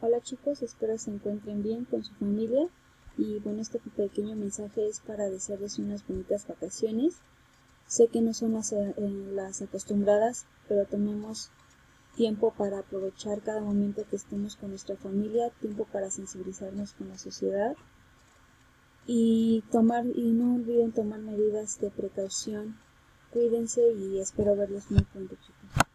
Hola chicos, espero se encuentren bien con su familia y bueno, este pequeño mensaje es para desearles unas bonitas vacaciones. Sé que no son las, eh, las acostumbradas, pero tomemos tiempo para aprovechar cada momento que estemos con nuestra familia, tiempo para sensibilizarnos con la sociedad y tomar y no olviden tomar medidas de precaución. Cuídense y espero verlos muy pronto chicos.